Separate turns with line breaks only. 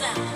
sound.